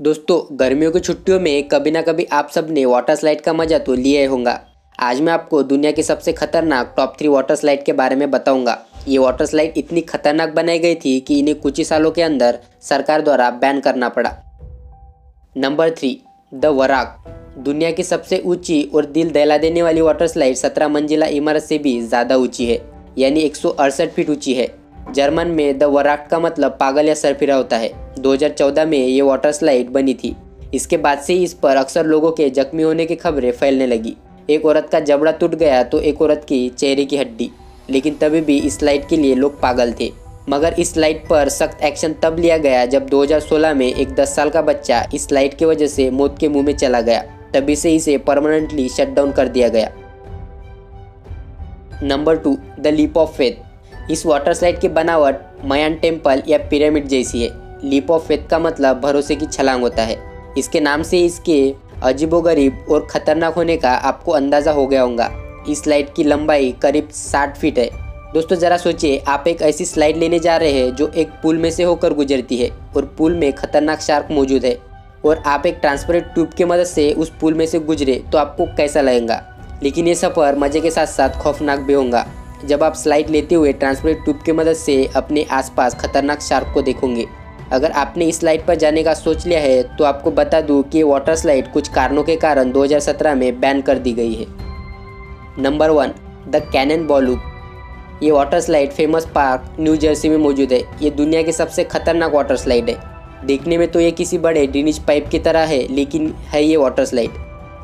दोस्तों, गर्मियों की छुट्टियों में कभी ना कभी आप सबने वाटर स्लाइड का मज़ा तो लिया ही होगा। आज मैं आपको दुनिया के सबसे खतरनाक टॉप थ्री वाटर स्लाइड के बारे में बताऊँगा। ये वाटर स्लाइड इतनी खतरनाक बनाई गई थी कि इन्हें कुछ ही सालों के अंदर सरकार द्वारा बैन करना पड़ा। Number three the Verruckt. दुनिया की सबसे ऊँची और दिल दहला देने वाली वाटर स्लाइड सत्रह मंजिला इमारत से भी ज़्यादा ऊँची है, यानी एक सौ अड़सठ फीट ऊँची है। जर्मन में द वराक का मतलब पागल या सरफिरा होता है। 2014 में ये वाटर स्लाइड बनी थी। इसके बाद से इस पर अक्सर लोगों के जख्मी होने की खबरें फैलने लगी। एक औरत का जबड़ा टूट गया तो एक औरत की चेहरे की हड्डी। लेकिन तभी भी इस स्लाइड के लिए लोग पागल थे। मगर इस स्लाइड पर सख्त एक्शन तब लिया गया जब 2016 में एक 10 साल का बच्चा इस स्लाइड की वजह से मौत के मुँह में चला गया। तभी से इसे परमानेंटली शट डाउन कर दिया गया। Number two the leap of faith इस वाटर स्लाइड की बनावट मयान टेंपल या पिरामिड जैसी है। लीप ऑफ़ फेथ का मतलब भरोसे की छलांग होता है। इसके नाम से इसके अजीबोगरीब और ख़तरनाक होने का आपको अंदाज़ा हो गया होगा। इस स्लाइड की लंबाई करीब 60 फीट है। दोस्तों, ज़रा सोचिए, आप एक ऐसी स्लाइड लेने जा रहे हैं जो एक पुल में से होकर गुजरती है और पुल में खतरनाक शार्क मौजूद है। और आप एक ट्रांसपेरेंट ट्यूब की मदद से उस पुल में से गुजरे तो आपको कैसा लगेगा? लेकिन ये सफ़र मज़े के साथ साथ खौफनाक भी होगा। जब आप स्लाइड लेते हुए ट्रांसपेरेंट ट्यूब की मदद से अपने आसपास खतरनाक शार्क को देखोगे। अगर आपने इस स्लाइड पर जाने का सोच लिया है तो आपको बता दूँ कि वाटर स्लाइड कुछ कारणों के कारण 2017 में बैन कर दी गई है। Number one the cannon ball loop ये water slide famous park New Jersey में मौजूद है। ये दुनिया की सबसे खतरनाक वाटर स्लाइड है। देखने में तो ये किसी बड़े ड्रेनेज पाइप की तरह है, लेकिन है ये वाटर स्लाइड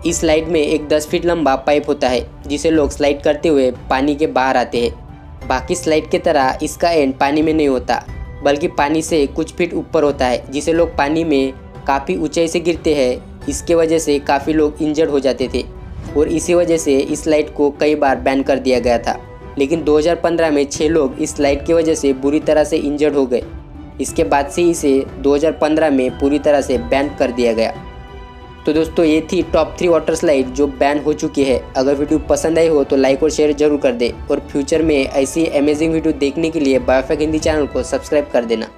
इस स्लाइड में एक 10 फीट लंबा पाइप होता है, जिसे लोग स्लाइड करते हुए पानी के बाहर आते हैं। बाकी स्लाइड की तरह इसका एंड पानी में नहीं होता, बल्कि पानी से कुछ फीट ऊपर होता है, जिसे लोग पानी में काफ़ी ऊंचाई से गिरते हैं। इसके वजह से काफ़ी लोग इंजर्ड हो जाते थे, और इसी वजह से इस स्लाइड को कई बार बैन कर दिया गया था। लेकिन 2015 में छः लोग इस स्लाइड की वजह से बुरी तरह से इंजर्ड हो गए। इसके बाद से इसे 2015 में पूरी तरह से बैन कर दिया गया। तो दोस्तों, ये थी टॉप थ्री वाटर स्लाइड जो बैन हो चुकी है। अगर वीडियो पसंद आई हो तो लाइक और शेयर ज़रूर कर दे। और फ्यूचर में ऐसी अमेजिंग वीडियो देखने के लिए बायोफेक हिंदी चैनल को सब्सक्राइब कर देना।